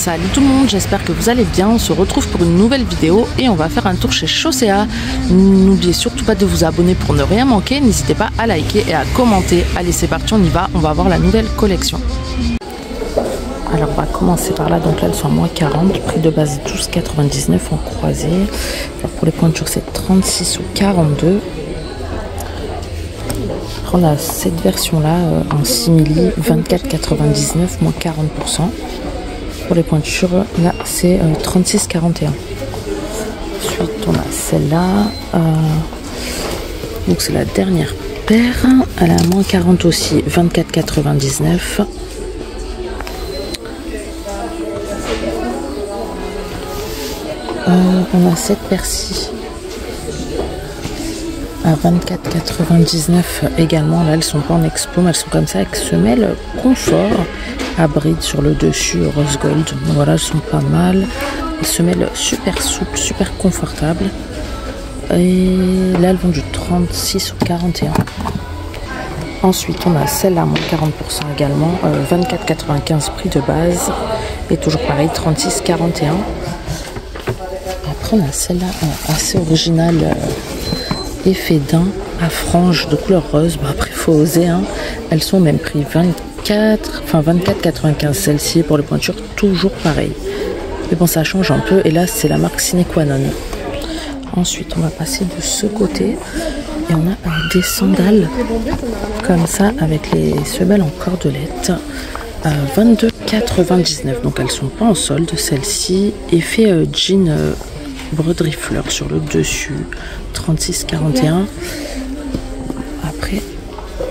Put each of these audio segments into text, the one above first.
Salut tout le monde, j'espère que vous allez bien. On se retrouve pour une nouvelle vidéo et on va faire un tour chez Chaussea. N'oubliez surtout pas de vous abonner pour ne rien manquer. N'hésitez pas à liker et à commenter. Allez, c'est parti, on y va. On va voir la nouvelle collection. Alors on va commencer par là, donc là elles sont à moins 40, prix de base 12,99 en croisé. Alors pour les pointures c'est 36 ou 42. Après on a cette version là en simili 24,99 moins 40%. Pour les pointures là c'est 36,41. Ensuite on a celle-là. Euh, donc c'est la dernière paire. Elle a moins 40 aussi, 24,99. Euh, on a cette persil à 24,99 également. Là, elles sont pas en expo, mais elles sont comme ça avec semelle confort à bride sur le dessus rose gold. Voilà, elles sont pas mal. Semelle super souple, super confortable. Et là, elles vont du 36 au 41. Ensuite, on a celle-là, moins 40% également. Euh, 24,95 prix de base. Et toujours pareil, 36,41 on a celle-là euh, assez originale, euh, effet d'un à frange de couleur rose. Bon, après, il faut oser. Hein. Elles sont au même prix, 24, enfin 24,95 celle-ci pour les pointures, toujours pareil. Mais bon, ça change un peu. Et là, c'est la marque Sine Qua Non. Ensuite, on va passer de ce côté et on a des sandales comme ça avec les semelles en cordelette à 22,99. Donc elles sont pas en solde celles-ci. Effet euh, jean euh, broderie fleur sur le dessus 36,41 après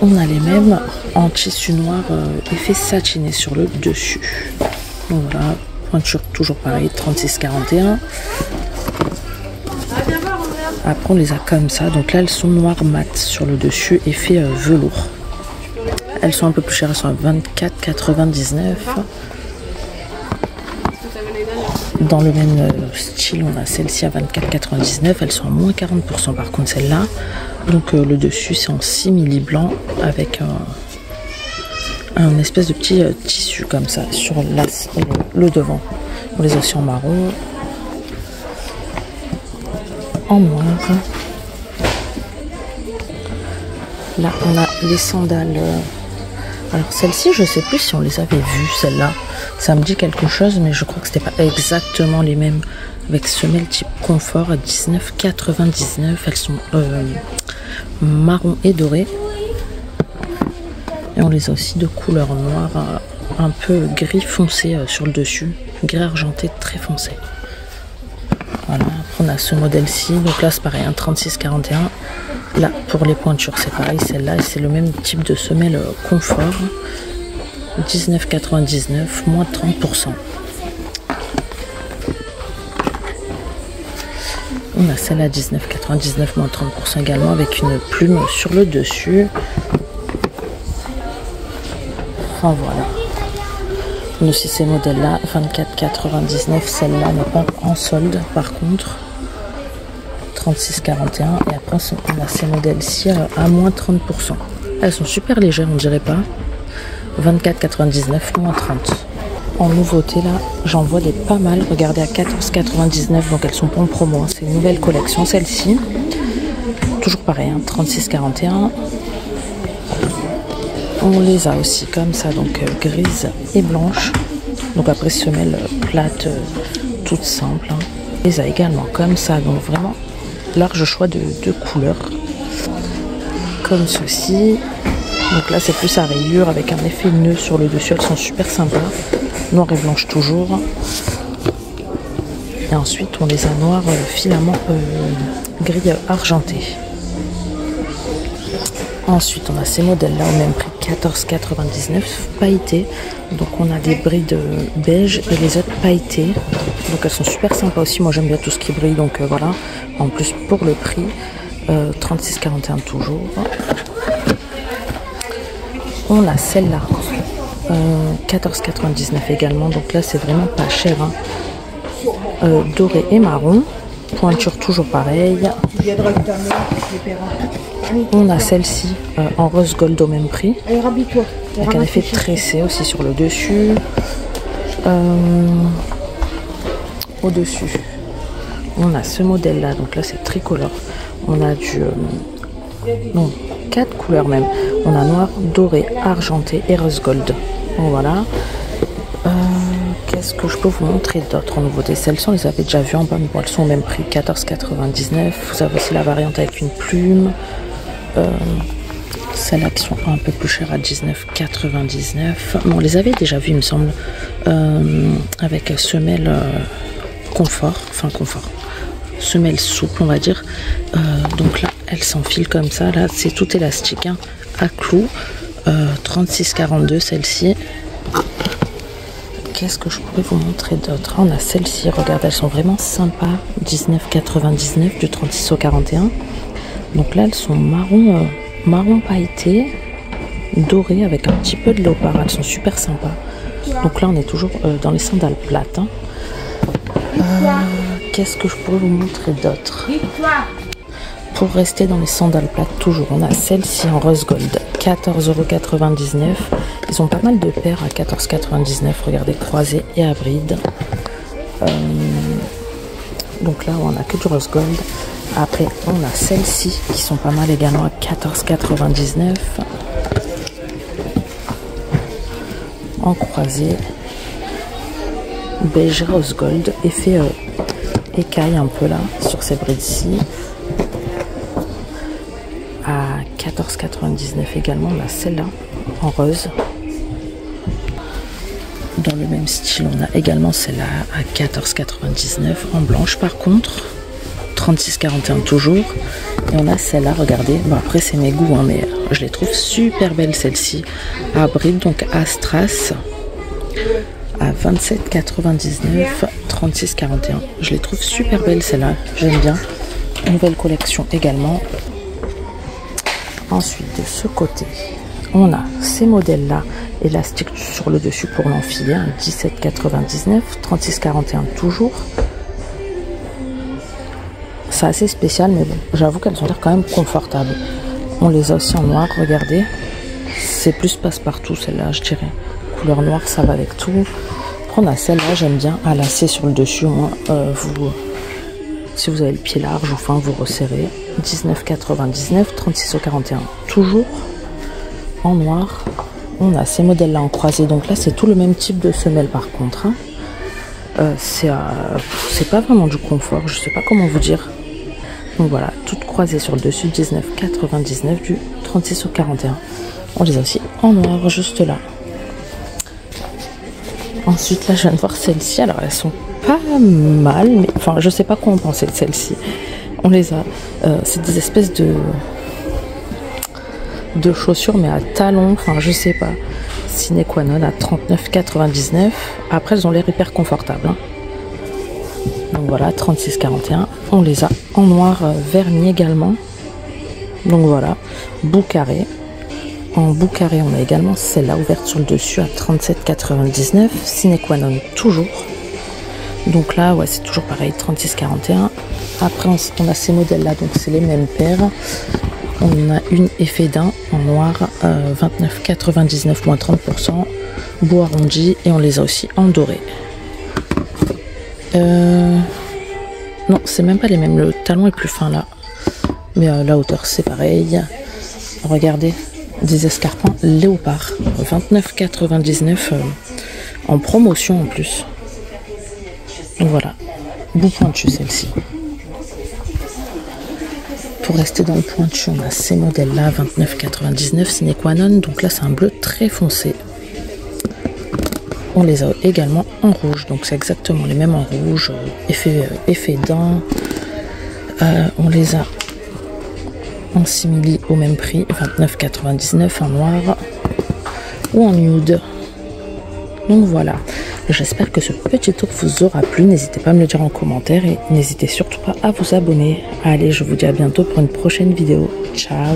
on a les mêmes en tissu noir euh, effet satiné sur le dessus. Donc voilà pointure toujours pareil 36,41 après on les a comme ça. Donc là elles sont noires mat sur le dessus effet euh, velours. Elles sont un peu plus chères elles sont à 24,99 dans le même euh, style, on a celle-ci à 24,99. Elles sont à moins 40% par contre celle-là. Donc euh, le dessus c'est en simili blanc avec un, espèce de petit euh, tissu comme ça sur le, devant. On les a aussi en marron, en noir. Là on a les sandales. Alors celle-ci, je sais plus si on les avait vues, celle-là. Ça me dit quelque chose, mais je crois que c'était pas exactement les mêmes. Avec semelle type confort à 19,99. Elles sont euh, marron et doré. Et on les a aussi de couleur noire, euh, un peu gris foncé euh, sur le dessus. Gris argenté très foncé. Voilà, on a ce modèle-ci. Donc là c'est pareil, un 36,41. Là, pour les pointures, c'est pareil, celle-là, c'est le même type de semelle confort. 19,99, moins 30%. On a celle à 19,99, moins 30% également, avec une plume sur le dessus. Enfin voilà. On a aussi ces modèles-là, 24,99. Celle-là n'est pas en solde, par contre. 36,41 et après on a ces modèles-ci à moins 30%. Elles sont super légères, on dirait pas. 24,99 moins 30. En nouveauté là, j'en vois des pas mal. Regardez à 14,99 donc elles sont pas en promo. C'est une nouvelle collection celle-ci. Toujours pareil, hein, 36,41. On les a aussi comme ça, donc euh, grises et blanches. Donc après semelle plate, euh, toute simple. Hein. On les a également comme ça, donc vraiment large choix de, de couleurs. Comme ceci. Donc là c'est plus à rayures avec un effet nœud sur le dessus. Elles sont super sympas. Noir et blanche toujours. Et ensuite on les a noirs euh, filament euh, gris argenté. Ensuite on a ces modèles là au même prix 14,99 pailletés. Donc on a des brides beige et les autres pailletées donc elles sont super sympas aussi. Moi j'aime bien tout ce qui brille donc euh, voilà. En plus pour le prix euh, 36,41 toujours. On a celle-là. Euh, 14,99 également. Donc là c'est vraiment pas cher hein. euh, doré et marron. Pointure toujours pareille. On a celle-ci euh, en rose gold au même prix. Avec un effet tressé aussi sur le dessus Au-dessus, on a ce modèle-là. Donc là, c'est tricolore. On a du... non, quatre couleurs même. On a noir, doré, argenté et rose gold. Voilà. Qu'est-ce que je peux vous montrer d'autre en nouveauté? Celles-ci, on les avait déjà vues en bas, mais bon, elles sont au même prix, 14,99. Vous avez aussi la variante avec une plume. Euh, Celles-là qui sont un peu plus chères à 19,99. Bon, on les avait déjà vues, il me semble, euh, avec semelle euh, confort, enfin confort, semelle souple, on va dire. Euh, donc là, elles s'enfilent comme ça. Là, c'est tout élastique, hein, à clous. 36,42 celle-ci qu'est-ce que je pourrais vous montrer d'autre? On a celle-ci, regardez, elles sont vraiment sympas. 19,99 du 36 au 41. Donc là, elles sont marron, euh, marron pailleté, doré avec un petit peu de léopard. Elles sont super sympas. Donc là, on est toujours euh, dans les sandales plates. Hein. Euh, qu'est-ce que je pourrais vous montrer d'autre Pour rester dans les sandales plates, toujours, on a celle-ci en rose gold, 14,99€. Ils ont pas mal de paires à 14,99. Regardez, croisées et à bride. Euh, donc là, on a que du rose gold. Après, on a celles-ci qui sont pas mal également à 14,99. En croisée. Beige rose gold. Effet euh, écaille un peu là sur ces brides-ci. À 14,99 également, on a celle-là en rose dans le même style, on a également celle-là à 14,99 en blanche par contre. 36,41 toujours. Et on a celle-là, regardez. Bon, après, c'est mes goûts, hein, mais je les trouve super belles celles-ci. À bride, donc Astras à 27,99, 36,41. Je les trouve super belles celles-là. J'aime bien. Nouvelle collection également. Ensuite, de ce côté, on a ces modèles-là élastique sur le dessus pour l'enfiler, 17,99, 36,41 toujours. C'est assez spécial, mais bon, j'avoue qu'elles ont l'air quand même confortables. On les a aussi en noir, regardez. C'est plus passe-partout celle-là, je dirais. Couleur noire, ça va avec tout. On a celle-là, j'aime bien à lasser sur le dessus. Euh, vous, si vous avez le pied large, enfin vous resserrez. 19,99, 36 au 41. Toujours en noir on a ces modèles là en croisé donc là c'est tout le même type de semelle par contre hein. euh, c'est pas vraiment du confort je sais pas comment vous dire donc voilà toutes croisées sur le dessus 19,99 du 36 au 41 on les a aussi en noir juste là ensuite là je viens de voir celles-ci alors elles sont pas mal mais enfin je sais pas quoi en penser de celles-ci on les a euh, c'est des espèces de de chaussures mais à talons, enfin je sais pas. Sine qua non à 39,99. Après elles ont l'air hyper confortables. Hein. Donc voilà, 36,41. On les a en noir euh, vernis également. Donc voilà, bout carré. En bout carré, on a également celle-là ouverte sur le dessus à 37,99. Sine qua non toujours. Donc là, ouais, c'est toujours pareil, 36,41. Après, on a ces modèles-là, donc c'est les mêmes paires. On a une effet d'un en noir, euh, 29,99 moins 30%, bois arrondi et on les a aussi en doré. Euh, non, c'est même pas les mêmes. Le talon est plus fin là, mais euh, la hauteur c'est pareil. Regardez, des escarpins léopard, 29,99 euh, en promotion en plus. Donc voilà, bout pointu celle-ci pour rester dans le pointu, on a ces modèles-là, 29,99 sine qua non. Donc là, c'est un bleu très foncé. On les a également en rouge, donc c'est exactement les mêmes en rouge, effet, euh, effet. Euh, on les a simili au même prix, 29,99 en noir ou en nude. Donc voilà, j'espère que ce petit tour vous aura plu. N'hésitez pas à me le dire en commentaire et n'hésitez surtout pas à vous abonner. Allez, je vous dis à bientôt pour une prochaine vidéo. Ciao